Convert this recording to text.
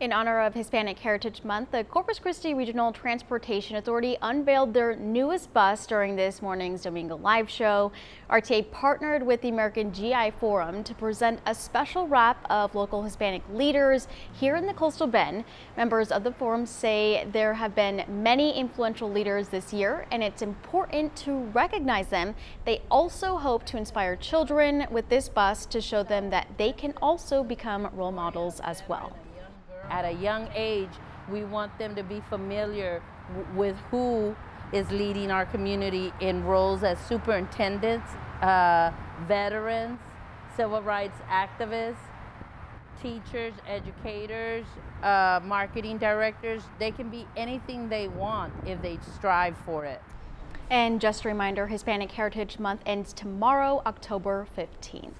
In honor of Hispanic Heritage Month, the Corpus Christi Regional Transportation Authority unveiled their newest bus during this morning's Domingo Live show. RTA partnered with the American GI Forum to present a special wrap of local Hispanic leaders here in the Coastal Bend. Members of the forum say there have been many influential leaders this year and it's important to recognize them. They also hope to inspire children with this bus to show them that they can also become role models as well at a young age, we want them to be familiar with who is leading our community in roles as superintendents, uh, veterans, civil rights activists, teachers, educators, uh, marketing directors. They can be anything they want if they strive for it. And just a reminder, Hispanic Heritage Month ends tomorrow, October 15th.